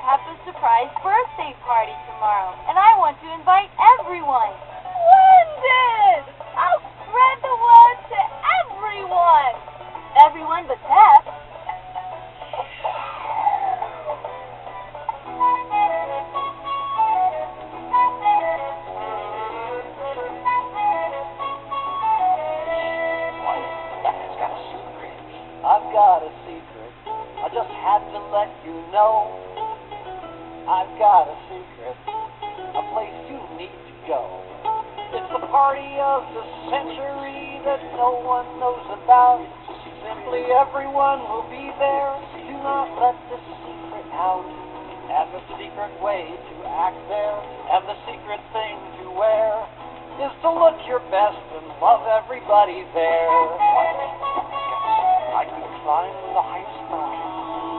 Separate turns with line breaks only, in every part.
have a surprise birthday party tomorrow, and I want to invite everyone. Splendid! I'll spread the word to everyone. Everyone but Pep.
I've got a secret. I just had to let you know. I've got a secret, a place you need to go. It's the party of the century that no one knows about. Simply everyone will be there. Do not let the secret out. And the secret way to act there, and the secret thing to wear, is to look your best and love everybody there. I could climb the highest mountain.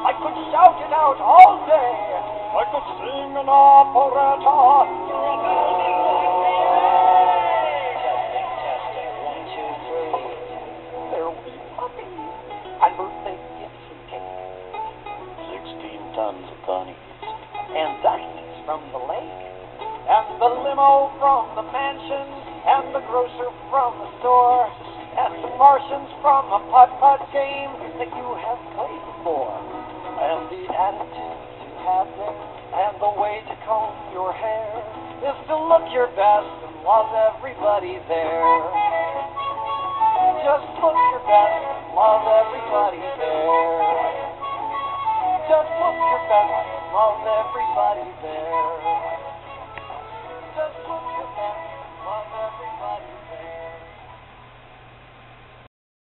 I could shout it out cake. Sixteen tons of bunnies and duckies from the lake. And the limo from the mansion, and the grocer from the store, and the Martians from a putt-putt game that you have played before. And the attitude you have there, and the way to comb your hair, is to look your best and love everybody there. Just look your best and love everybody there. Just look your best and love everybody there. Just look